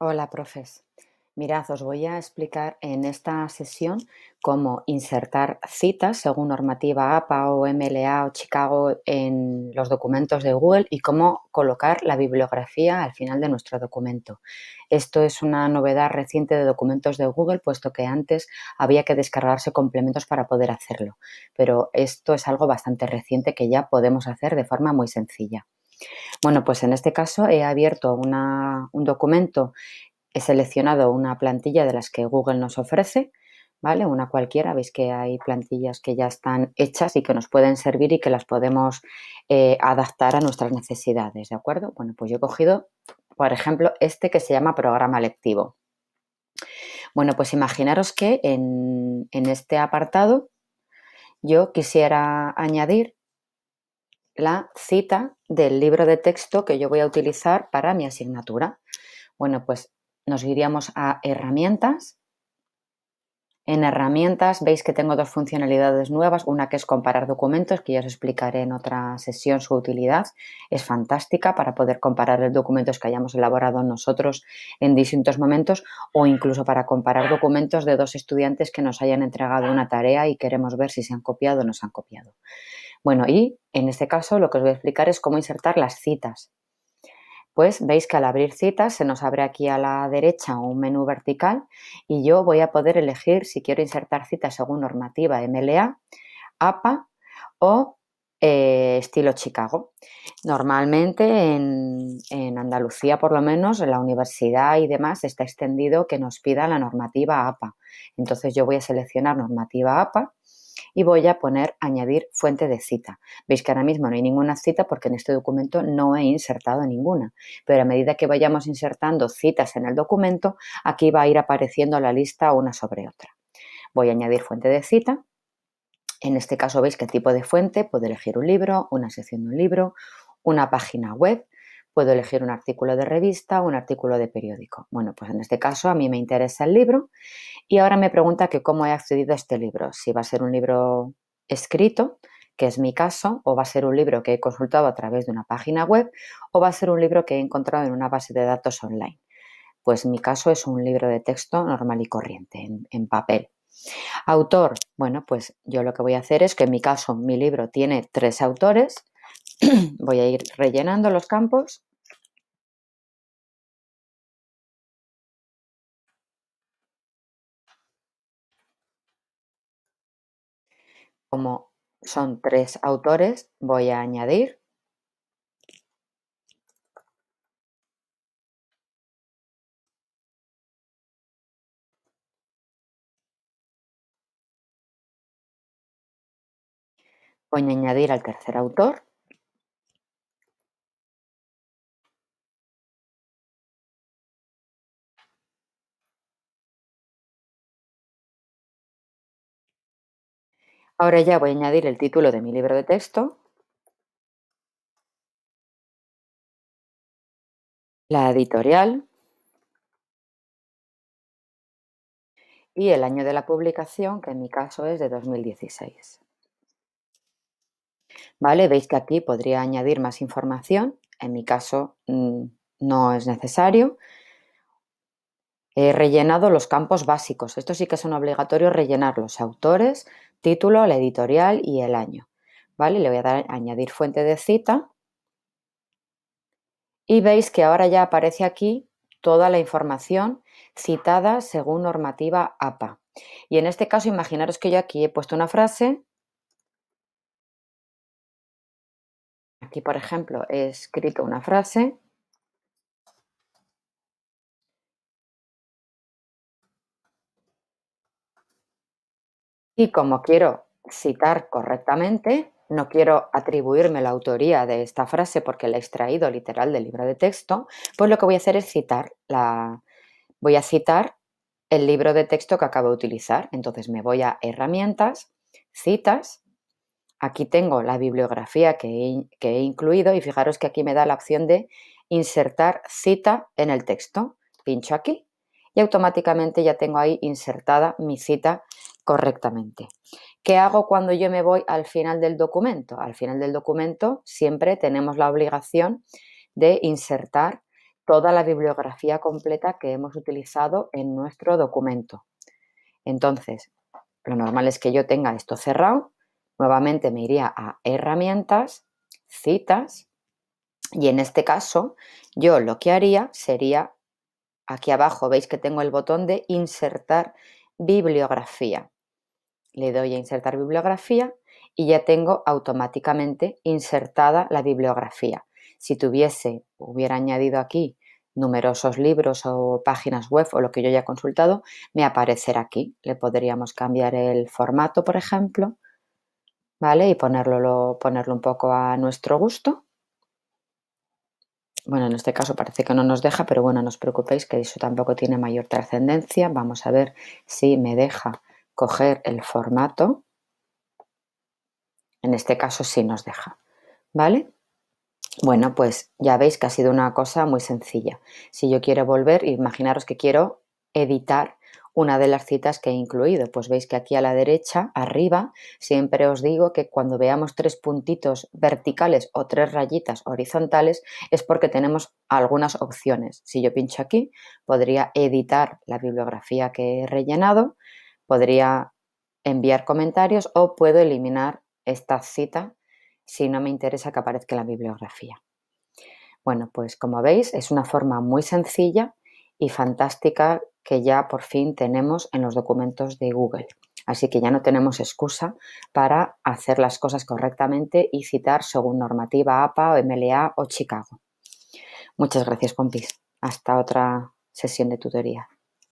Hola, profes. Mirad, os voy a explicar en esta sesión cómo insertar citas según normativa APA o MLA o Chicago en los documentos de Google y cómo colocar la bibliografía al final de nuestro documento. Esto es una novedad reciente de documentos de Google, puesto que antes había que descargarse complementos para poder hacerlo. Pero esto es algo bastante reciente que ya podemos hacer de forma muy sencilla. Bueno, pues en este caso he abierto un documento he seleccionado una plantilla de las que Google nos ofrece, ¿vale? Una cualquiera, veis que hay plantillas que ya están hechas y que nos pueden servir y que las podemos eh, adaptar a nuestras necesidades, ¿de acuerdo? Bueno, pues yo he cogido, por ejemplo, este que se llama programa lectivo. Bueno, pues imaginaros que en, en este apartado yo quisiera añadir la cita del libro de texto que yo voy a utilizar para mi asignatura. Bueno, pues nos iríamos a herramientas. En herramientas veis que tengo dos funcionalidades nuevas, una que es comparar documentos, que ya os explicaré en otra sesión su utilidad. Es fantástica para poder comparar los documentos que hayamos elaborado nosotros en distintos momentos o incluso para comparar documentos de dos estudiantes que nos hayan entregado una tarea y queremos ver si se han copiado o no se han copiado. Bueno, y en este caso lo que os voy a explicar es cómo insertar las citas pues veis que al abrir citas se nos abre aquí a la derecha un menú vertical y yo voy a poder elegir si quiero insertar citas según normativa MLA, APA o eh, estilo Chicago. Normalmente en, en, Andalucía, por lo menos, en la universidad y demás, está extendido que nos pida la normativa APA. Entonces yo voy a seleccionar normativa APA y voy a poner añadir fuente de cita. Veis que ahora mismo no hay ninguna cita porque en este documento no he insertado ninguna, pero a medida que vayamos insertando citas en el documento, aquí va a ir apareciendo la lista una sobre otra. Voy a añadir fuente de cita. En este caso veis qué tipo de fuente, puedo elegir un libro, una sección de un libro, una página web, puedo elegir un artículo de revista o un artículo de periódico. Bueno, pues en este caso a mí me interesa el libro y ahora me pregunta que cómo he accedido a este libro, si va a ser un libro escrito, que es mi caso, o va a ser un libro que he consultado a través de una página web, o va a ser un libro que he encontrado en una base de datos online. Pues mi caso es un libro de texto normal y corriente, en, en papel. Autor, bueno, pues yo lo que voy a hacer es que en mi caso mi libro tiene tres autores, voy a ir rellenando los campos Como son tres autores, voy a añadir Voy a añadir al tercer autor. Ahora ya voy a añadir el título de mi libro de texto. La editorial. Y el año de la publicación, que en mi caso es de 2016. ¿Vale? Veis que aquí podría añadir más información. En mi caso mm, no es necesario. He rellenado los campos básicos. Estos sí que son obligatorios rellenar los autores, título, la editorial y el año. ¿Vale? Le voy a dar a añadir fuente de cita. Y veis que ahora ya aparece aquí toda la información citada según normativa APA. Y en este caso, imaginaros que yo aquí he puesto una frase. Aquí, por ejemplo, he escrito una frase. Y como quiero citar correctamente, no quiero atribuirme la autoría de esta frase porque la he extraído literal del libro de texto, pues lo que voy a hacer es citar la voy a citar el libro de texto que acabo de utilizar. Entonces me voy a herramientas, citas, aquí tengo la bibliografía que he, que he incluido y fijaros que aquí me da la opción de insertar cita en el texto. Pincho aquí y automáticamente ya tengo ahí insertada mi cita correctamente. ¿Qué hago cuando yo me voy al final del documento? Al final del documento siempre tenemos la obligación de insertar toda la bibliografía completa que hemos utilizado en nuestro documento. Entonces, lo normal es que yo tenga esto cerrado. Nuevamente me iría a herramientas, citas, y en este caso yo lo que haría sería, aquí abajo veis que tengo el botón de insertar bibliografía. Le doy a insertar bibliografía y ya tengo automáticamente insertada la bibliografía. Si tuviese, hubiera añadido aquí numerosos libros o páginas web o lo que yo haya consultado, me aparecerá aquí. Le podríamos cambiar el formato, por ejemplo, ¿vale? Y ponerlo, ponerlo un poco a nuestro gusto. Bueno, en este caso parece que no nos deja, pero bueno, no os preocupéis que eso tampoco tiene mayor trascendencia. Vamos a ver si me deja coger el formato. En este caso sí nos deja, ¿vale? Bueno, pues ya veis que ha sido una cosa muy sencilla. Si yo quiero volver, imaginaros que quiero editar una de las citas que he incluido. Pues veis que aquí a la derecha, arriba, siempre os digo que cuando veamos tres puntitos verticales o tres rayitas horizontales es porque tenemos algunas opciones. Si yo pincho aquí, podría editar la bibliografía que he rellenado, podría enviar comentarios o puedo eliminar esta cita si no me interesa que aparezca la bibliografía. Bueno, pues como veis es una forma muy sencilla y fantástica que ya por fin tenemos en los documentos de Google. Así que ya no tenemos excusa para hacer las cosas correctamente y citar según normativa APA o MLA o Chicago. Muchas gracias, compis. Hasta otra sesión de tutoría.